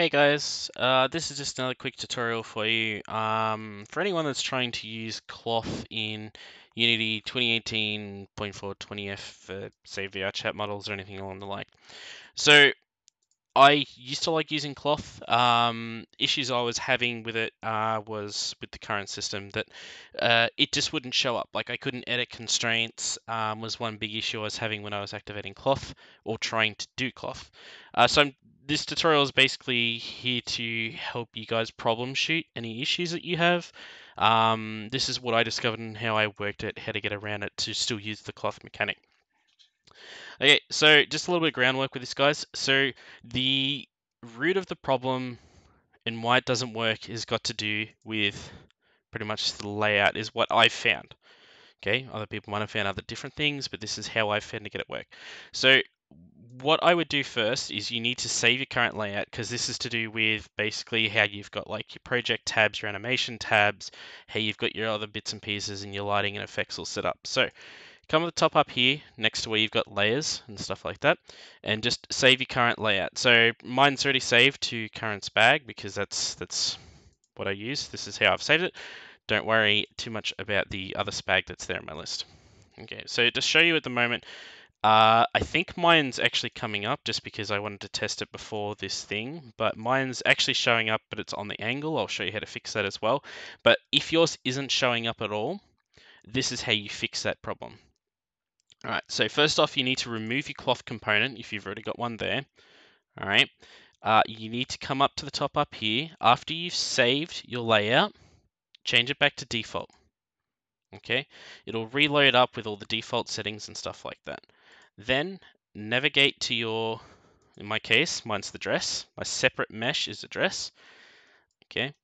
Hey guys, uh, this is just another quick tutorial for you. Um, for anyone that's trying to use cloth in Unity 2018.4.20f for say chat models or anything along the like. So I used to like using cloth. Um, issues I was having with it uh, was with the current system that uh, it just wouldn't show up. Like I couldn't edit constraints um, was one big issue I was having when I was activating cloth or trying to do cloth. Uh, so I'm, this tutorial is basically here to help you guys problem shoot any issues that you have. Um, this is what I discovered and how I worked it, how to get around it to still use the cloth mechanic. Okay, so just a little bit of groundwork with this, guys. So the root of the problem and why it doesn't work is got to do with pretty much the layout is what I found. Okay, other people might have found other different things, but this is how I found to get it work. So what I would do first is you need to save your current layout because this is to do with basically how you've got like your project tabs, your animation tabs, how you've got your other bits and pieces and your lighting and effects all set up. So come to the top up here next to where you've got layers and stuff like that and just save your current layout. So mine's already saved to current spag because that's that's what I use. This is how I've saved it. Don't worry too much about the other spag that's there in my list. Okay, so to show you at the moment, uh, I think mine's actually coming up just because I wanted to test it before this thing, but mine's actually showing up, but it's on the angle. I'll show you how to fix that as well. But if yours isn't showing up at all, this is how you fix that problem. All right, so first off, you need to remove your cloth component if you've already got one there. All right, uh, you need to come up to the top up here. After you've saved your layout, change it back to default. Okay, it'll reload up with all the default settings and stuff like that. Then navigate to your, in my case, mine's the dress. My separate mesh is the dress. Okay.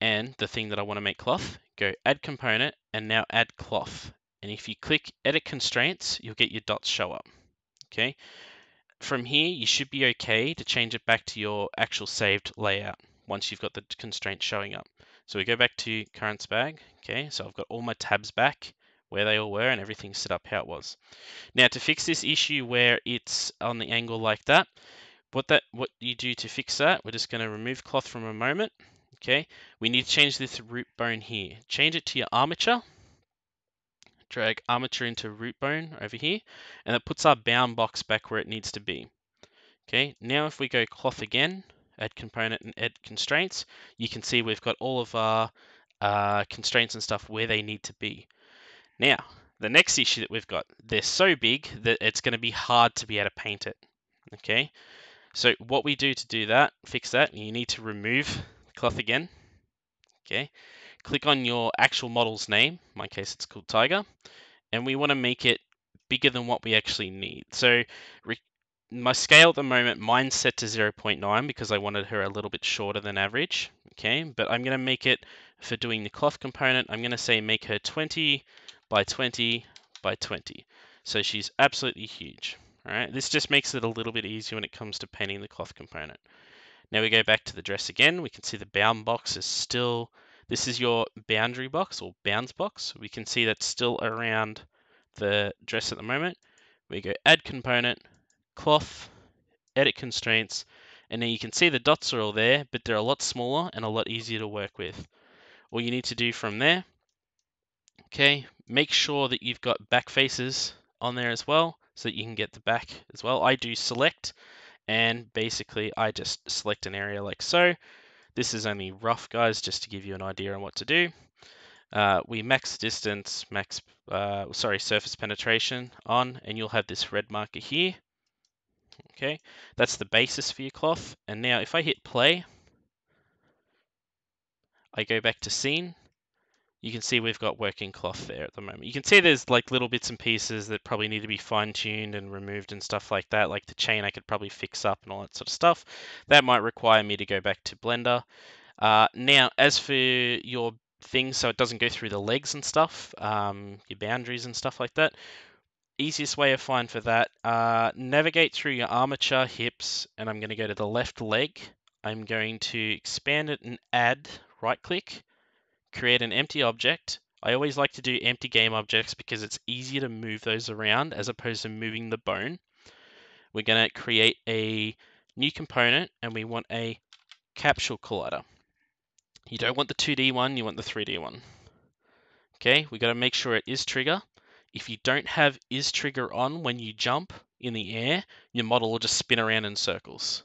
And the thing that I want to make cloth, go add component and now add cloth. And if you click edit constraints, you'll get your dots show up. Okay. From here, you should be okay to change it back to your actual saved layout once you've got the constraints showing up. So we go back to current spag. Okay. So I've got all my tabs back where they all were and everything set up how it was. Now to fix this issue where it's on the angle like that, what that what you do to fix that, we're just going to remove cloth from a moment. Okay, we need to change this root bone here. Change it to your armature. Drag armature into root bone over here, and that puts our bound box back where it needs to be. Okay, now if we go cloth again, add component and add constraints, you can see we've got all of our uh, constraints and stuff where they need to be. Now, the next issue that we've got, they're so big that it's going to be hard to be able to paint it. Okay, so what we do to do that, fix that, you need to remove the cloth again. Okay, click on your actual model's name. In my case, it's called Tiger, and we want to make it bigger than what we actually need. So my scale at the moment, mine's set to 0.9 because I wanted her a little bit shorter than average. Okay, but I'm going to make it for doing the cloth component. I'm going to say make her 20 by 20 by 20. So she's absolutely huge. All right, this just makes it a little bit easier when it comes to painting the cloth component. Now we go back to the dress again. We can see the bound box is still, this is your boundary box or bounds box. We can see that's still around the dress at the moment. We go add component, cloth, edit constraints, and now you can see the dots are all there, but they're a lot smaller and a lot easier to work with. All you need to do from there Okay, make sure that you've got back faces on there as well so that you can get the back as well. I do select and basically I just select an area like so. This is only rough guys just to give you an idea on what to do. Uh, we max distance, max, uh, sorry, surface penetration on and you'll have this red marker here. Okay, that's the basis for your cloth. And now if I hit play, I go back to scene you can see we've got working cloth there at the moment. You can see there's like little bits and pieces that probably need to be fine tuned and removed and stuff like that. Like the chain I could probably fix up and all that sort of stuff. That might require me to go back to Blender. Uh, now, as for your thing, so it doesn't go through the legs and stuff, um, your boundaries and stuff like that, easiest way of find for that, uh, navigate through your armature, hips, and I'm going to go to the left leg. I'm going to expand it and add, right click, create an empty object. I always like to do empty game objects because it's easier to move those around as opposed to moving the bone. We're going to create a new component, and we want a capsule collider. You don't want the 2D one, you want the 3D one. Okay, we got to make sure it is trigger. If you don't have is trigger on when you jump in the air, your model will just spin around in circles.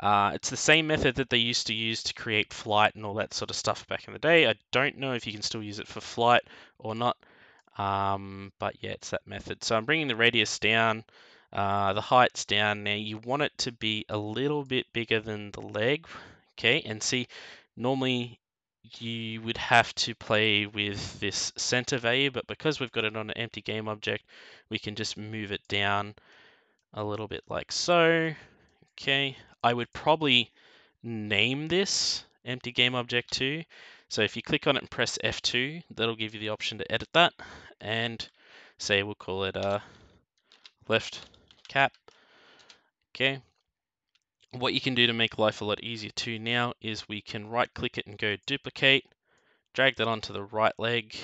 Uh, it's the same method that they used to use to create flight and all that sort of stuff back in the day. I don't know if you can still use it for flight or not, um, but yeah, it's that method. So I'm bringing the radius down, uh, the height's down. Now you want it to be a little bit bigger than the leg, okay? And see, normally you would have to play with this center value, but because we've got it on an empty game object, we can just move it down a little bit like so. Okay, I would probably name this empty game object 2. So if you click on it and press F2, that'll give you the option to edit that. And say we'll call it uh, left cap. Okay. What you can do to make life a lot easier too now is we can right click it and go duplicate, drag that onto the right leg.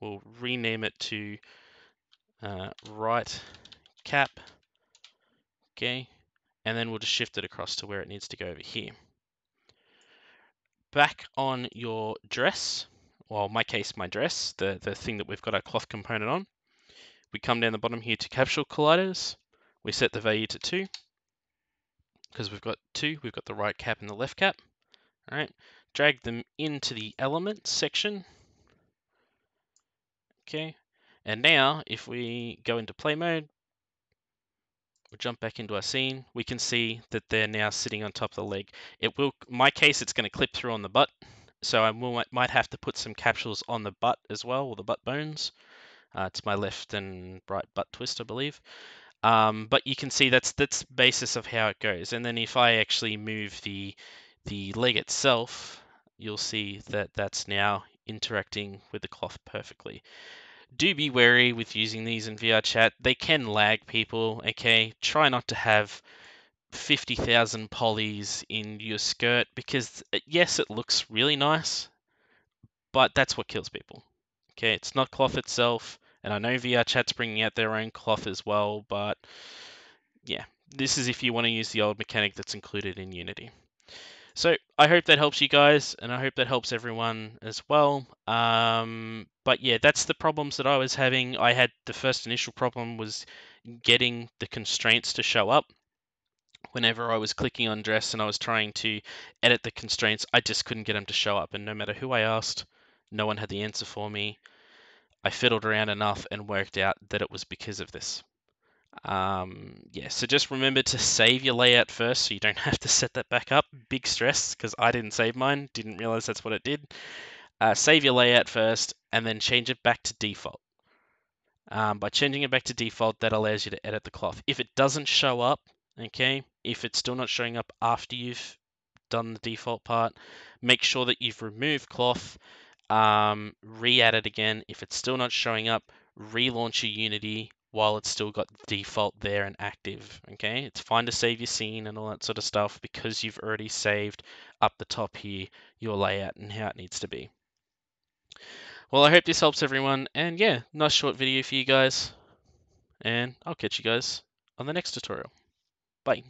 We'll rename it to uh, right cap. Okay, and then we'll just shift it across to where it needs to go over here. Back on your dress, well, my case, my dress, the, the thing that we've got our cloth component on, we come down the bottom here to capsule colliders, we set the value to 2, because we've got two, we've got the right cap and the left cap. All right, drag them into the elements section. Okay, and now if we go into play mode, We'll jump back into our scene. We can see that they're now sitting on top of the leg. It will, my case, it's going to clip through on the butt. So I will, might have to put some capsules on the butt as well, or the butt bones. Uh, it's my left and right butt twist, I believe. Um, but you can see that's that's basis of how it goes. And then if I actually move the the leg itself, you'll see that that's now interacting with the cloth perfectly do be wary with using these in VR chat. They can lag people, okay? Try not to have 50,000 polys in your skirt because, uh, yes, it looks really nice, but that's what kills people. Okay, it's not cloth itself, and I know VR chat's bringing out their own cloth as well, but yeah, this is if you want to use the old mechanic that's included in Unity. So I hope that helps you guys, and I hope that helps everyone as well. Um, but yeah, that's the problems that I was having. I had the first initial problem was getting the constraints to show up. Whenever I was clicking on dress and I was trying to edit the constraints, I just couldn't get them to show up. And no matter who I asked, no one had the answer for me. I fiddled around enough and worked out that it was because of this. Um, yeah, so just remember to save your layout first so you don't have to set that back up. Big stress because I didn't save mine, didn't realize that's what it did. Uh, save your layout first and then change it back to default. Um, by changing it back to default, that allows you to edit the cloth. If it doesn't show up, okay, if it's still not showing up after you've done the default part, make sure that you've removed cloth, um, re-add it again. If it's still not showing up, relaunch your Unity, while it's still got default there and active. Okay, it's fine to save your scene and all that sort of stuff because you've already saved up the top here your layout and how it needs to be. Well, I hope this helps everyone, and yeah, nice short video for you guys, and I'll catch you guys on the next tutorial. Bye.